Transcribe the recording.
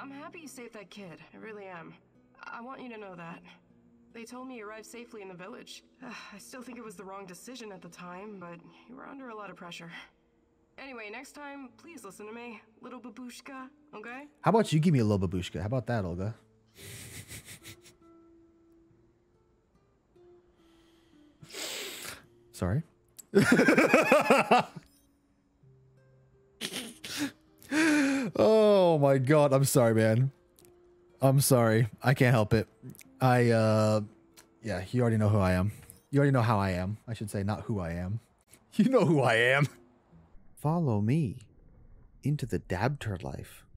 I'm happy you saved that kid. I really am. I want you to know that. They told me you arrived safely in the village. I still think it was the wrong decision at the time, but you were under a lot of pressure. Anyway, next time, please listen to me, little babushka, okay? How about you give me a little babushka? How about that, Olga? Sorry. oh my god, I'm sorry, man. I'm sorry. I can't help it. I uh yeah, you already know who I am. You already know how I am. I should say not who I am. You know who I am. Follow me into the Dabter life.